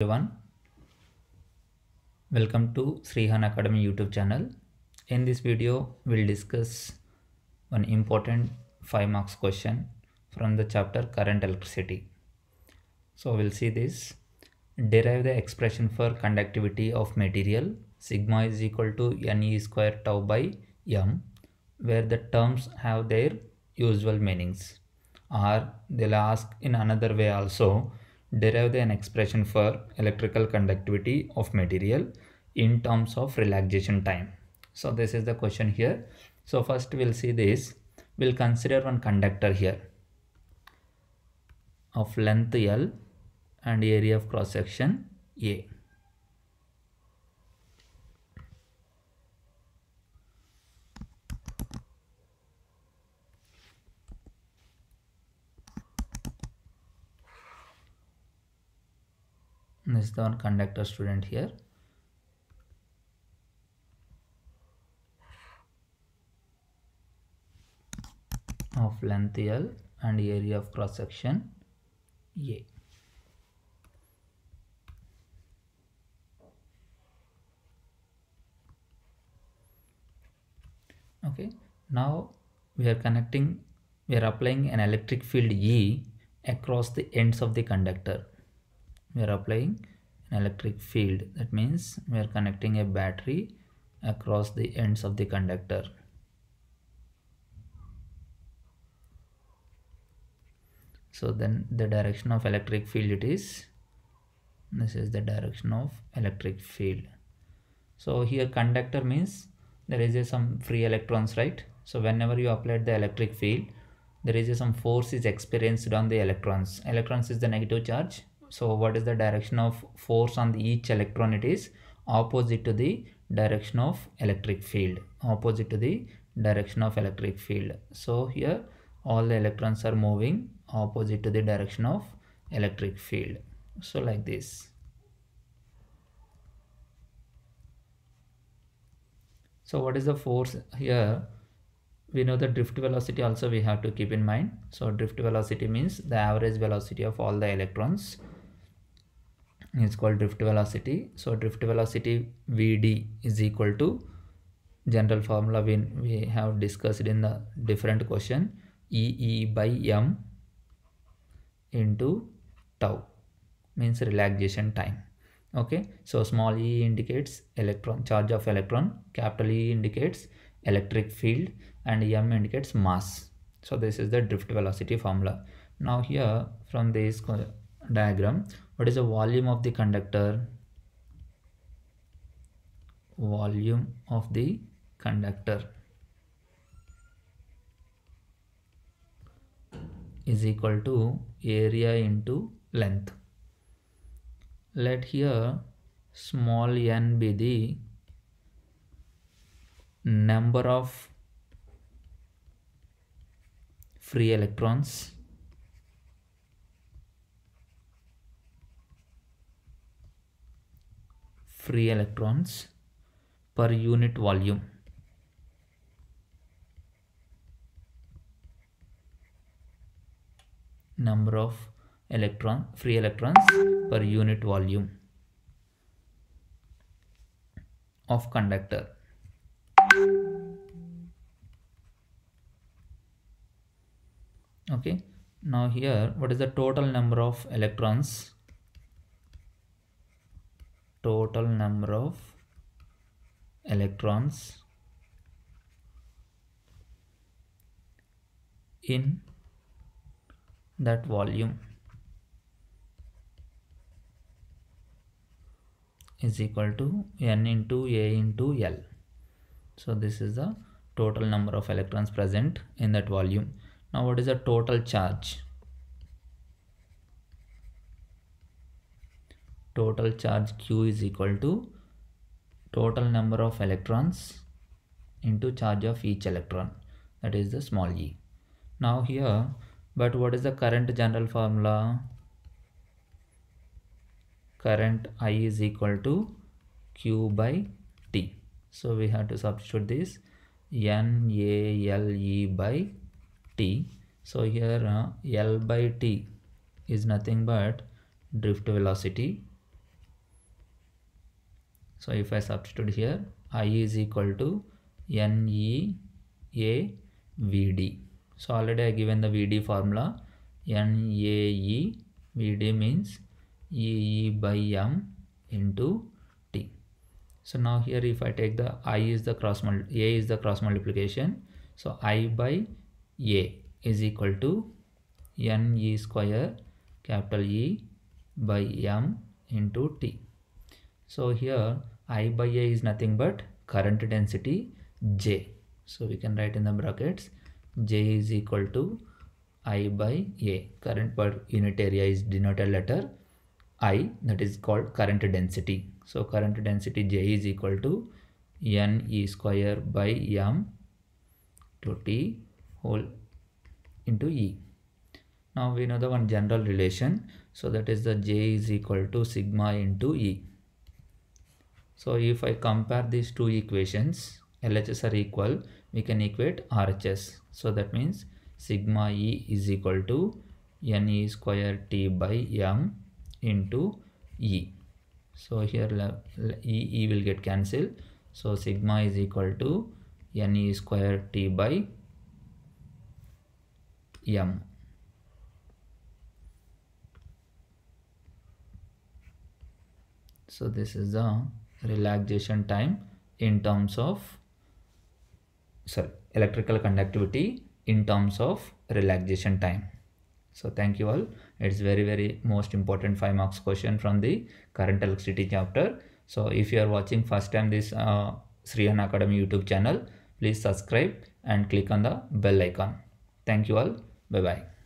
everyone. Welcome to Srihan Academy YouTube channel. In this video we'll discuss one important 5 marks question from the chapter current electricity. So we'll see this. Derive the expression for conductivity of material. Sigma is equal to ne square tau by m where the terms have their usual meanings. Or they'll ask in another way also derive an expression for electrical conductivity of material in terms of relaxation time. So this is the question here. So first we'll see this. We'll consider one conductor here of length l and area of cross section a is the one conductor student here of length L and area of cross section A. Okay, now we are connecting, we are applying an electric field E across the ends of the conductor. We are applying an electric field, that means we are connecting a battery across the ends of the conductor. so then the direction of electric field it is. This is the direction of electric field. So here conductor means there is a some free electrons right? So whenever you apply the electric field there is a some force is experienced on the electrons. Electrons is the negative charge so what is the direction of force on each electron? It is opposite to the direction of electric field. Opposite to the direction of electric field. So here all the electrons are moving opposite to the direction of electric field. So like this. So what is the force here? We know the drift velocity also we have to keep in mind. So drift velocity means the average velocity of all the electrons is called drift velocity. So drift velocity vd is equal to general formula we, we have discussed in the different question ee by m into tau means relaxation time. Okay? So small e indicates electron charge of electron capital e indicates electric field and m indicates mass. So this is the drift velocity formula. Now here from this diagram. What is the volume of the conductor? Volume of the conductor is equal to area into length. Let here small n be the number of free electrons free electrons per unit volume. Number of electron free electrons per unit volume of conductor. Okay. Now here what is the total number of electrons total number of electrons in that volume is equal to n into a into l. So this is the total number of electrons present in that volume. Now what is the total charge total charge q is equal to total number of electrons into charge of each electron that is the small e now here but what is the current general formula? Current i is equal to q by t. So we have to substitute this n a l e by t. So here uh, l by t is nothing but drift velocity so if I substitute here I is equal to NE A VD so already I given the VD formula. NAE VD means EE by M into T. So now here if I take the I is the cross A is the cross multiplication. So I by A is equal to NE square capital E by M into T. So here I by A is nothing but current density J. So we can write in the brackets J is equal to I by A. Current per unit area is denoted letter I that is called current density. So current density J is equal to N E square by M to T whole into E. Now we know the one general relation. So that is the J is equal to sigma into E so if I compare these two equations LHS are equal we can equate RHS so that means sigma E is equal to NE square T by M into E. So here E, e will get cancelled. So sigma is equal to NE square T by M. So this is the relaxation time in terms of sorry electrical conductivity in terms of relaxation time. So thank you all. It's very very most important 5 marks question from the current electricity chapter. So if you are watching first time this uh, Srihan Academy YouTube channel please subscribe and click on the bell icon. Thank you all. Bye bye